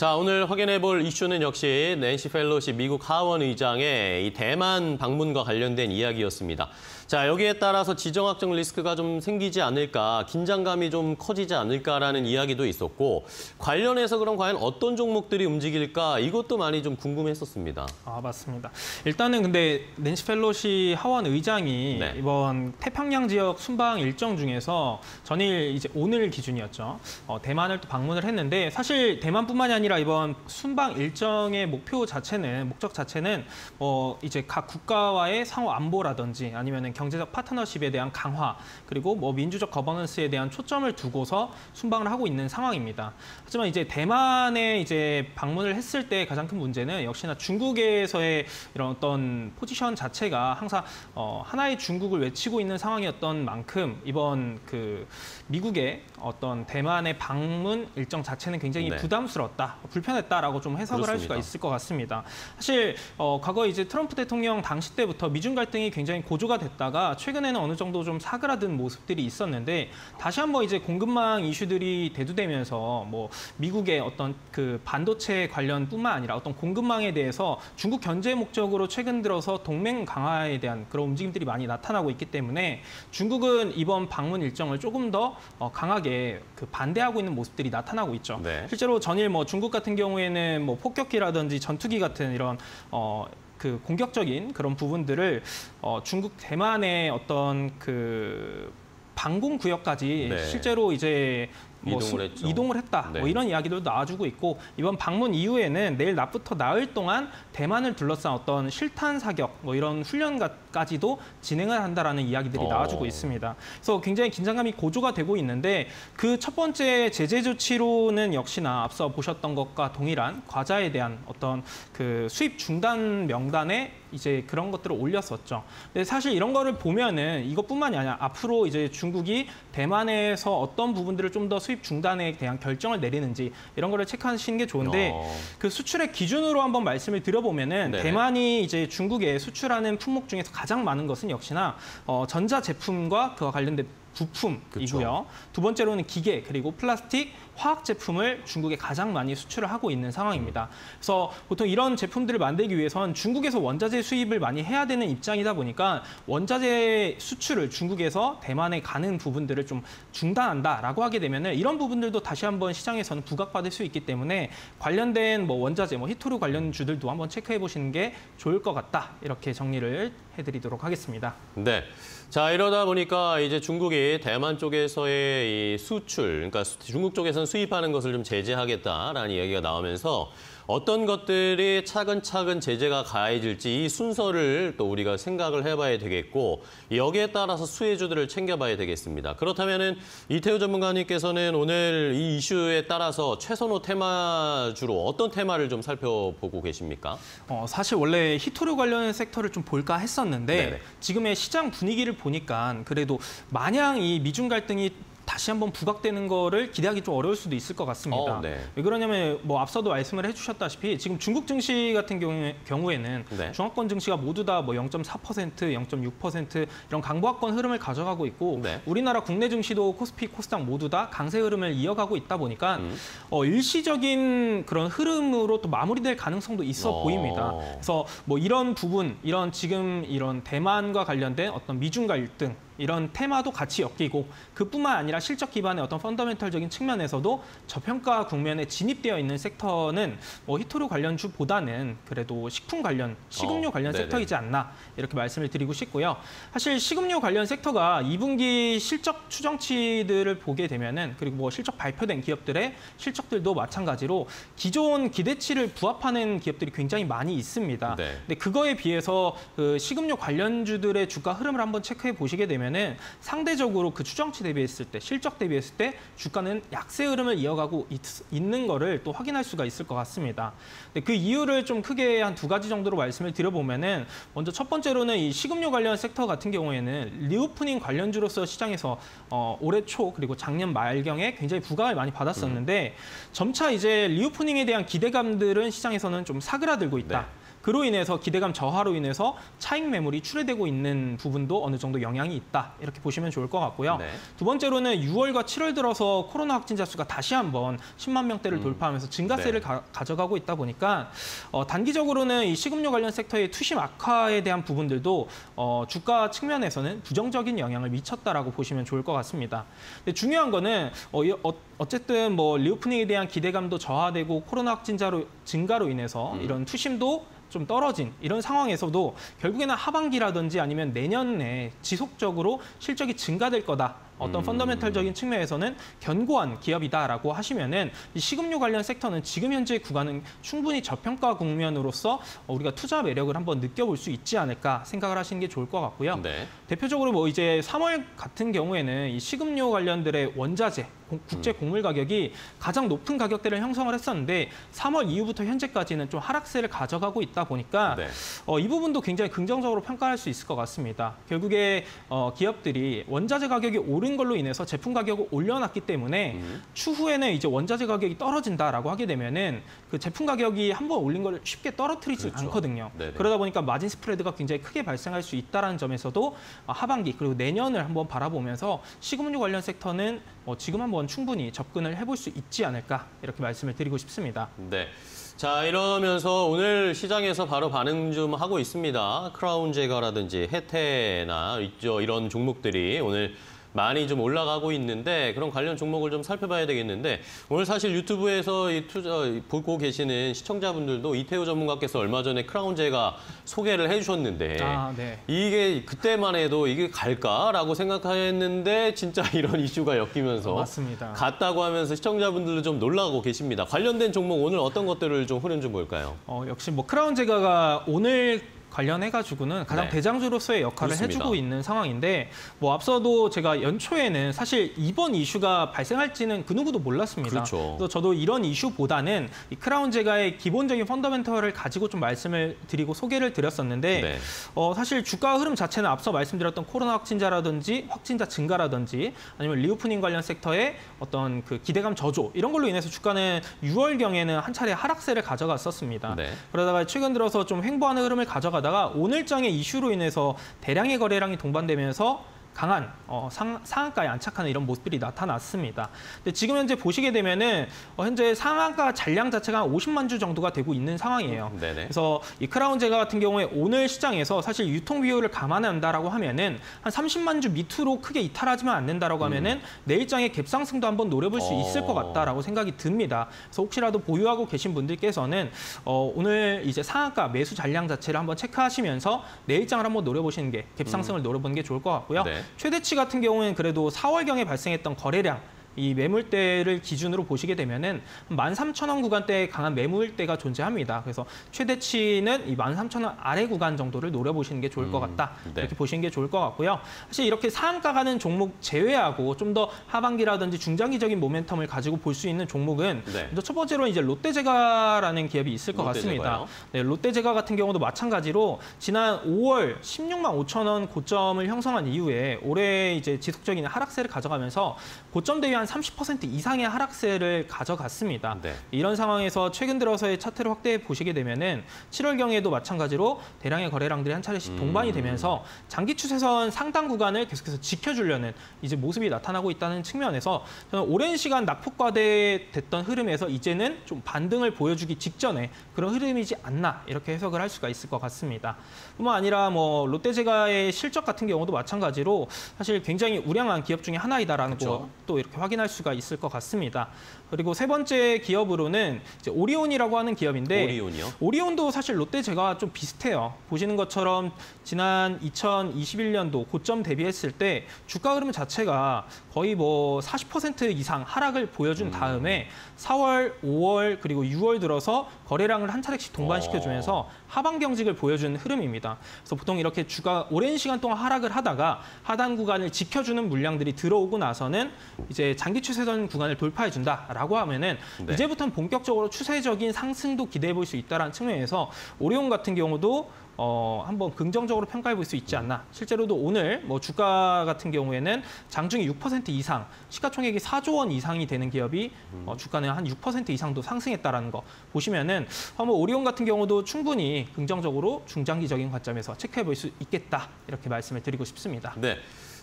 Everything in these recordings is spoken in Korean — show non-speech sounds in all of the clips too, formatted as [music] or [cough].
자, 오늘 확인해 볼 이슈는 역시 낸시 펠로시 미국 하원 의장의 이 대만 방문과 관련된 이야기였습니다. 자, 여기에 따라서 지정학적 리스크가 좀 생기지 않을까, 긴장감이 좀 커지지 않을까라는 이야기도 있었고 관련해서 그럼 과연 어떤 종목들이 움직일까 이것도 많이 좀 궁금했었습니다. 아 맞습니다. 일단은 근데 낸시 펠로시 하원 의장이 네. 이번 태평양 지역 순방 일정 중에서 전일 이제 오늘 기준이었죠. 어, 대만을 또 방문을 했는데 사실 대만뿐만이 아니라 이번 순방 일정의 목표 자체는 목적 자체는 뭐 이제 각 국가와의 상호 안보라든지 아니면은 경제적 파트너십에 대한 강화 그리고 뭐 민주적 거버넌스에 대한 초점을 두고서 순방을 하고 있는 상황입니다. 하지만 이제 대만에 이제 방문을 했을 때 가장 큰 문제는 역시나 중국에서의 이런 어떤 포지션 자체가 항상 어, 하나의 중국을 외치고 있는 상황이었던 만큼 이번 그 미국의 어떤 대만의 방문 일정 자체는 굉장히 네. 부담스러웠다, 불편했다라고 좀 해석을 할 수가 그렇습니다. 있을 것 같습니다. 사실 어, 과거 이제 트럼프 대통령 당시 때부터 미중 갈등이 굉장히 고조가 됐다가 최근에는 어느 정도 좀 사그라든 모습들이 있었는데 다시 한번 이제 공급망 이슈들이 대두되면서 뭐 미국의 어떤 그 반도체 관련뿐만 아니라 어떤 공급망에 대해서 중국 견제 목적으로 최근 들어서 동맹 강화에 대한 그런 움직임들이 많이 나타나고 있기 때문에 중국은 이번 방문 일정을 조금 더 어, 강하게 그 반대하고 있는 모습들이 나타나고 있죠. 네. 실제로 전일 뭐 중국 같은 경우에는 뭐 폭격기라든지 전투기 같은 이런 어. 그 공격적인 그런 부분들을 어, 중국 대만의 어떤 그 방공 구역까지 네. 실제로 이제 뭐 이동을 수- 했죠. 이동을 했다. 네. 뭐 이런 이야기들도 나와주고 있고 이번 방문 이후에는 내일 낮부터 나흘 동안 대만을 둘러싼 어떤 실탄 사격 뭐 이런 훈련까지도 진행을 한다라는 이야기들이 어. 나와주고 있습니다. 그래서 굉장히 긴장감이 고조가 되고 있는데 그 첫 번째 제재 조치로는 역시나 앞서 보셨던 것과 동일한 과자에 대한 어떤 그 수입 중단 명단에 이제 그런 것들을 올렸었죠. 근데 사실 이런 거를 보면은 이것뿐만이 아니라 앞으로 이제 중국이 대만에서 어떤 부분들을 좀더 수입 중단에 대한 결정을 내리는지 이런 거를 체크하시는 게 좋은데 어. 그 수출의 기준으로 한번 말씀을 드려보면은 네네. 대만이 이제 중국에 수출하는 품목 중에서 가장 많은 것은 역시나 어, 전자 제품과 그와 관련된 부품이고요. 두 번째로는 기계 그리고 플라스틱, 화학 제품을 중국에 가장 많이 수출을 하고 있는 상황입니다. 그래서 보통 이런 제품들을 만들기 위해선 중국에서 원자재 수입을 많이 해야 되는 입장이다 보니까 원자재 수출을 중국에서 대만에 가는 부분들을 좀 중단한다라고 하게 되면은 이런 부분들도 다시 한번 시장에서는 부각받을 수 있기 때문에 관련된 뭐 원자재, 뭐 히토류 관련 주들도 한번 체크해 보시는 게 좋을 것 같다 이렇게 정리를 해드리도록 하겠습니다. 네. 자, 이러다 보니까 이제 중국이 대만 쪽에서의 이 수출, 그러니까 수- 중국 쪽에서는 수입하는 것을 좀 제재하겠다라는 이야기가 나오면서 어떤 것들이 차근차근 제재가 가해질지 이 순서를 또 우리가 생각을 해봐야 되겠고 여기에 따라서 수혜주들을 챙겨봐야 되겠습니다. 그렇다면은 이태우 전문가님께서는 오늘 이 이슈에 따라서 최선호 테마주로 어떤 테마를 좀 살펴보고 계십니까? 어, 사실 원래 히토류 관련 섹터를 좀 볼까 했었는데 네네. 지금의 시장 분위기를 보니까 그래도 마냥 이 미중 갈등이 다시 한번 부각되는 거를 기대하기 좀 어려울 수도 있을 것 같습니다. 어, 네. 왜 그러냐면 뭐 앞서도 말씀을 해주셨다시피 지금 중국 증시 같은 경우에, 경우에 는 네. 중화권 증시가 모두 다 뭐 0.4%, 0.6% 이런 강보합권 흐름을 가져가고 있고 네. 우리나라 국내 증시도 코스피, 코스닥 모두 다 강세 흐름을 이어가고 있다 보니까 음. 어, 일시적인 그런 흐름으로 또 마무리될 가능성도 있어 어. 보입니다. 그래서 뭐 이런 부분, 이런 지금 이런 대만과 관련된 어떤 미중 갈등 이런 테마도 같이 엮이고 그뿐만 아니라 실적 기반의 어떤 펀더멘털적인 측면에서도 저평가 국면에 진입되어 있는 섹터는 뭐 히토류 관련주보다는 그래도 식품 관련, 식음료 어, 관련 네네. 섹터이지 않나 이렇게 말씀을 드리고 싶고요. 사실 식음료 관련 섹터가 2분기 실적 추정치들을 보게 되면은 그리고 뭐 실적 발표된 기업들의 실적들도 마찬가지로 기존 기대치를 부합하는 기업들이 굉장히 많이 있습니다. 네. 근데 그거에 비해서 그 식음료 관련주들의 주가 흐름을 한번 체크해 보시게 되면 은 상대적으로 그 추정치 대비했을 때 실적 대비했을 때 주가는 약세 흐름을 이어가고 있, 있는 거를 또 확인할 수가 있을 것 같습니다. 근데 그 이유를 좀 크게 한 두 가지 정도로 말씀을 드려보면은 먼저 첫 번째로는 이 식음료 관련 섹터 같은 경우에는 리오프닝 관련주로서 시장에서 어, 올해 초 그리고 작년 말경에 굉장히 부각을 많이 받았었는데 점차 이제 리오프닝에 대한 기대감들은 시장에서는 좀 사그라들고 있다. 네. 그 그로 인해서 기대감 저하로 인해서 차익 매물이 출회되고 있는 부분도 어느 정도 영향이 있다. 이렇게 보시면 좋을 것 같고요. 네. 두 번째로는 6월과 7월 들어서 코로나 확진자 수가 다시 한번 10만 명대를 음. 돌파하면서 증가세를 네. 가, 져가고 있다 보니까 어, 단기적으로는 이 식음료 관련 섹터의 투심 악화에 대한 부분들도 어, 주가 측면에서는 부정적인 영향을 미쳤다라고 보시면 좋을 것 같습니다. 근데 중요한 거는 어, 이- 어, 어쨌든 뭐 리오프닝에 대한 기대감도 저하되고 코로나 확진자로 증가로 인해서 음. 이런 투심도 좀 떨어진 이런 상황에서도 결국에는 하반기라든지 아니면 내년에 지속적으로 실적이 증가될 거다. 어떤 음. 펀더멘털적인 측면에서는 견고한 기업이다라고 하시면은 이 식음료 관련 섹터는 지금 현재 구간은 충분히 저평가 국면으로서 어, 우리가 투자 매력을 한번 느껴볼 수 있지 않을까 생각을 하시는 게 좋을 것 같고요. 네. 대표적으로 뭐 이제 3월 같은 경우에는 이 식음료 관련들의 원자재, 공- 음. 국제 곡물 가격이 가장 높은 가격대를 형성을 했었는데 3월 이후부터 현재까지는 좀 하락세를 가져가고 있다 보니까 네. 어, 이 부분도 굉장히 긍정적으로 평가할 수 있을 것 같습니다. 결국에 어, 기업들이 원자재 가격이 오른 걸로 인해서 제품 가격을 올려놨기 때문에 음. 추후에는 이제 원자재 가격이 떨어진다라고 하게 되면은 그 제품 가격이 한 번 올린 걸 쉽게 떨어뜨리지 그렇죠. 않거든요. 네네. 그러다 보니까 마진 스프레드가 굉장히 크게 발생할 수 있다는 점에서도 어, 하반기 그리고 내년을 한번 바라보면서 식음료 관련 섹터는 어, 지금 한번 충분히 접근을 해볼 수 있지 않을까 이렇게 말씀을 드리고 싶습니다. 네. 자, 이러면서 오늘 시장에서 바로 반응 좀 하고 있습니다. 크라운 제거라든지 혜태나 있죠. 이런 종목들이 오늘 많이 좀 올라가고 있는데 그런 관련 종목을 좀 살펴봐야 되겠는데 오늘 사실 유튜브에서 이 투자 보고 계시는 시청자분들도 이태우 전문가께서 얼마 전에 크라운 제가 소개를 해주셨는데 아, 네. 이게 그때만 해도 이게 갈까라고 생각했는데 진짜 [laughs] 이런 이슈가 엮이면서 맞습니다. 갔다고 하면서 시청자분들도 좀 놀라고 계십니다. 관련된 종목 오늘 어떤 것들을 좀 흐름 좀 볼까요? 어, 역시 뭐 크라운 제과가 오늘 관련해가지고는 가장 네. 대장주로서의 역할을 그렇습니다. 해주고 있는 상황인데 뭐 앞서도 제가 연초에는 사실 이번 이슈가 발생할지는 그 누구도 몰랐습니다. 그렇죠. 그래서 저도 이런 이슈보다는 이 크라운 제과의 기본적인 펀더멘털을 가지고 좀 말씀을 드리고 소개를 드렸었는데 네. 어, 사실 주가 흐름 자체는 앞서 말씀드렸던 코로나 확진자라든지 확진자 증가라든지 아니면 리오프닝 관련 섹터의 어떤 그 기대감 저조 이런 걸로 인해서 주가는 6월경에는 한 차례 하락세를 가져갔었습니다. 네. 그러다가 최근 들어서 좀 횡보하는 흐름을 가져가 다가 오늘장의 이슈로 인해서 대량의 거래량이 동반되면서 강한 어, 상, 상한가에 안착하는 이런 모습들이 나타났습니다. 근데 지금 현재 보시게 되면은 어, 현재 상한가 잔량 자체가 한 50만 주 정도가 되고 있는 상황이에요. 네네. 그래서 이 크라운 제가 같은 경우에 오늘 시장에서 사실 유통 비율을 감안한다라고 하면은 한 30만 주 밑으로 크게 이탈하지만 않는다라고 하면은 내일장의 갭상승도 한번 노려볼 수 있을 것 어. 같다라고 생각이 듭니다. 그래서 혹시라도 보유하고 계신 분들께서는 어, 오늘 이제 상한가 매수 잔량 자체를 한번 체크하시면서 내일장을 한번 노려보시는 게 갭상승을 노려보는 게 좋을 것 같고요. 네. 최대치 같은 경우에는 그래도 4월경에 발생했던 거래량 이 매물대를 기준으로 보시게 되면은 13,000원 구간대에 강한 매물대가 존재합니다. 그래서 최대치는 이 13,000원 아래 구간 정도를 노려보시는 게 좋을 것 음, 같다. 네. 이렇게 보시는 게 좋을 것 같고요. 사실 이렇게 상한가 가는 종목 제외하고 좀 더 하반기라든지 중장기적인 모멘텀을 가지고 볼 수 있는 종목은 네. 먼저 첫 번째로 이제 롯데제과라는 기업이 있을 것 같습니다. 롯데제과요? 네, 롯데제과 같은 경우도 마찬가지로 지난 5월 16만 5천 원 고점을 형성한 이후에 올해 이제 지속적인 하락세를 가져가면서 고점 대비 한 30% 이상의 하락세를 가져갔습니다. 네. 이런 상황에서 최근 들어서의 차트를 확대해 보시게 되면은 7월경에도 마찬가지로 대량의 거래량들이 한 차례씩 동반이 음. 되면서 장기 추세선 상당 구간을 계속해서 지켜주려는 이제 모습이 나타나고 있다는 측면에서 저는 오랜 시간 낙폭과대됐던 흐름에서 이제는 좀 반등을 보여주기 직전에 그런 흐름이지 않나 이렇게 해석을 할 수가 있을 것 같습니다. 뿐만 아니라 뭐 롯데제과의 실적 같은 경우도 마찬가지로 사실 굉장히 우량한 기업 중에 하나이다라는 그렇죠. 것도 이렇게 확인 할 수가 있을 것 같습니다. 그리고 세 번째 기업으로는 오리온이라고 하는 기업인데 오리온이요? 오리온도 사실 롯데 제가 좀 비슷해요. 보시는 것처럼 지난 2021년도 고점 대비했을 때 주가 흐름 자체가 거의 뭐 40% 이상 하락을 보여준 음. 다음에 4월, 5월 그리고 6월 들어서 거래량을 한 차례씩 동반시켜주면서 하반 경직을 보여준 흐름입니다. 그래서 보통 이렇게 주가 오랜 시간 동안 하락을 하다가 하단 구간을 지켜주는 물량들이 들어오고 나서는 이제 장기 추세선 구간을 돌파해 준다라고 하면은 네. 이제부터는 본격적으로 추세적인 상승도 기대해 볼 수 있다라는 측면에서 오리온 같은 경우도 어, 한번 긍정적으로 평가해 볼 수 있지 않나. 실제로도 오늘 뭐 주가 같은 경우에는 장중에 6% 이상, 시가총액이 4조 원 이상이 되는 기업이 어, 주가는 한 6% 이상도 상승했다라는 거 보시면은 한번 오리온 같은 경우도 충분히 긍정적으로 중장기적인 관점에서 체크해 볼 수 있겠다. 이렇게 말씀을 드리고 싶습니다. 네.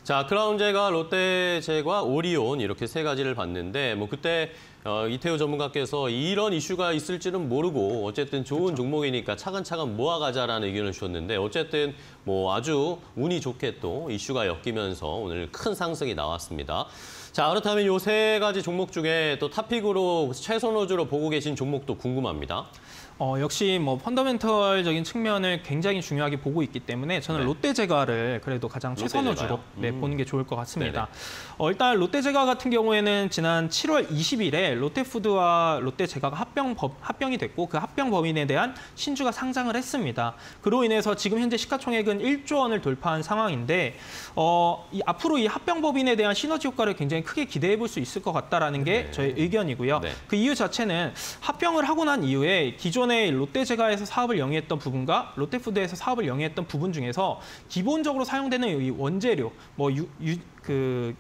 자, 크라운제가 롯데제과 오리온 이렇게 세 가지를 봤는데 뭐 그때 어, 이태우 전문가께서 이런 이슈가 있을지는 모르고 어쨌든 좋은 종목이니까 차근차근 모아가자라는 의견을 주셨는데 어쨌든 뭐 아주 운이 좋게 또 이슈가 엮이면서 오늘 큰 상승이 나왔습니다. 자, 그렇다면 요 세 가지 종목 중에 또 탑픽으로 최선호주로 보고 계신 종목도 궁금합니다. 어, 역시 뭐 펀더멘털적인 측면을 굉장히 중요하게 보고 있기 때문에 저는 네. 롯데제과를 그래도 가장 최선호주로? 네, 음. 보는 게 좋을 것 같습니다. 어, 일단 롯데제과 같은 경우에는 지난 7월 20일에 롯데푸드와 롯데제과가 합병 법, 합병이 됐고 그 합병 법인에 대한 신주가 상장을 했습니다. 그로 인해서 지금 현재 시가총액은 1조 원을 돌파한 상황인데 어, 이 앞으로 이 합병 법인에 대한 시너지 효과를 굉장히 크게 기대해 볼 수 있을 것 같다라는 게 네. 저의 의견이고요. 네. 그 이유 자체는 합병을 하고 난 이후에 기존의 롯데제과에서 사업을 영위했던 부분과 롯데푸드에서 사업을 영위했던 부분 중에서 기본적으로 사용되는 이 원재료, 뭐 뭐유그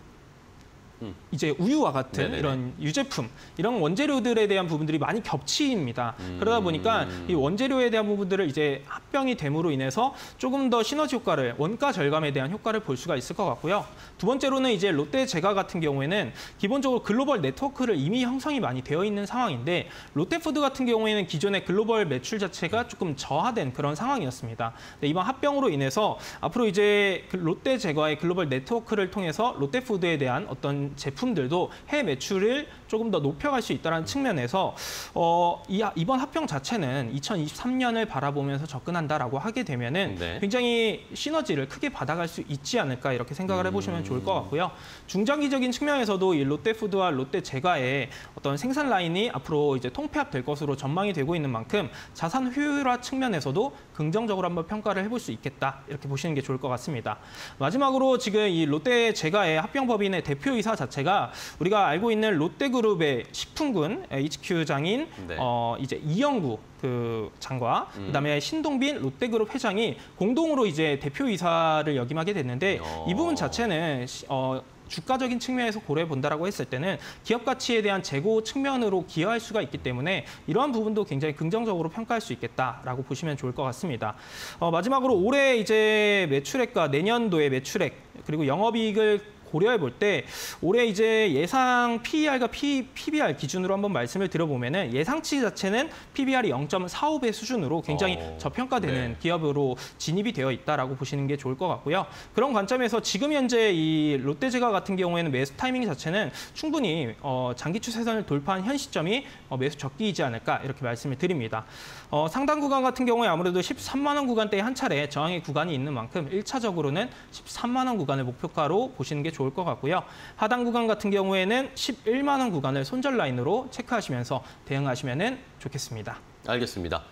음. 이제 우유와 같은 네네네. 이런 유제품 이런 원재료들에 대한 부분들이 많이 겹칩니다. 음. 그러다 보니까 이 원재료에 대한 부분들을 이제 합병이 됨으로 인해서 조금 더 시너지 효과를 원가 절감에 대한 효과를 볼 수가 있을 것 같고요. 두 번째로는 이제 롯데 제과 같은 경우에는 기본적으로 글로벌 네트워크를 이미 형성이 많이 되어 있는 상황인데 롯데푸드 같은 경우에는 기존의 글로벌 매출 자체가 조금 저하된 그런 상황이었습니다. 네, 이번 합병으로 인해서 앞으로 이제 그 롯데 제과의 글로벌 네트워크를 통해서 롯데푸드에 대한 어떤 제품들도 해외 매출을 조금 더 높여갈 수 있다는 측면에서 어, 이, 이번 합병 자체는 2023년을 바라보면서 접근한다라고 하게 되면은 네. 굉장히 시너지를 크게 받아갈 수 있지 않을까 이렇게 생각을 해보시면 좋을 것 같고요. 중장기적인 측면에서도 이 롯데푸드와 롯데제과의 어떤 생산 라인이 앞으로 이제 통폐합될 것으로 전망이 되고 있는 만큼 자산 효율화 측면에서도 긍정적으로 한번 평가를 해볼 수 있겠다 이렇게 보시는 게 좋을 것 같습니다. 마지막으로 지금 이 롯데제과의 합병법인의 대표이사 자체가 우리가 알고 있는 롯데그 룹의 식품군 HQ장인 네. 어, 이제 이영구 그 장과 음. 그다음에 신동빈 롯데그룹 회장이 공동으로 이제 대표이사를 역임하게 됐는데 어. 이 부분 자체는 시- 어, 주가적인 측면에서 고려해 본다라고 했을 때는 기업 가치에 대한 재고 측면으로 기여할 수가 있기 때문에 이러한 부분도 굉장히 긍정적으로 평가할 수 있겠다라고 보시면 좋을 것 같습니다. 어, 마지막으로 올해 이제 매출액과 내년도의 매출액 그리고 영업이익을 고려해 볼 때 올해 이제 예상 PER과 P, PBR 기준으로 한번 말씀을 드려보면은 예상치 자체는 PBR이 0.45배 수준으로 굉장히 어, 저평가되는 네. 기업으로 진입이 되어 있다라고 보시는 게 좋을 것 같고요. 그런 관점에서 지금 현재 이 롯데제과 같은 경우에는 매수 타이밍 자체는 충분히 어, 장기 추세선을 돌파한 현 시점이 어, 매수 적기이지 않을까 이렇게 말씀을 드립니다. 어, 상단 구간 같은 경우에 아무래도 13만 원 구간대에 한 차례 저항의 구간이 있는 만큼 1차적으로는 13만 원 구간을 목표가로 보시는 게 좋을 것 같고요. 하단 구간 같은 경우에는 11만 원 구간을 손절 라인으로 체크하시면서 대응하시면 좋겠습니다. 알겠습니다.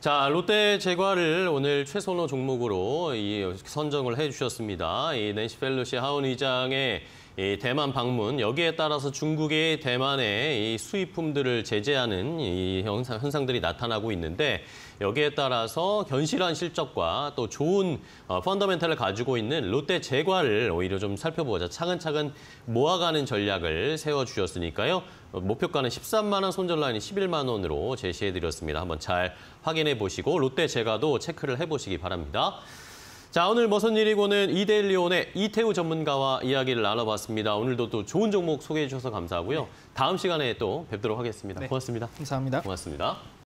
자, 롯데 제과를 오늘 최선호 종목으로 이 선정을 해주셨습니다. 이 낸시 펠로시 하원 의장의 이 대만 방문 여기에 따라서 중국의 대만의 이 수입품들을 제재하는 이 현상, 현상들이 나타나고 있는데 여기에 따라서 견실한 실적과 또 좋은 어, 펀더멘탈을 가지고 있는 롯데 제과를 오히려 좀 살펴보자 차근차근 모아가는 전략을 세워주셨으니까요. 어, 목표가는 13만 원, 손절 라인이 11만 원으로 제시해드렸습니다. 한번 잘 확인해 보시고 롯데 제과도 체크를 해보시기 바랍니다. 자, 오늘 무슨 일이고는 이데일리온의 이태우 전문가와 이야기를 나눠봤습니다. 오늘도 또 좋은 종목 소개해 주셔서 감사하고요. 다음 시간에 또 뵙도록 하겠습니다. 네. 고맙습니다. 감사합니다. 고맙습니다.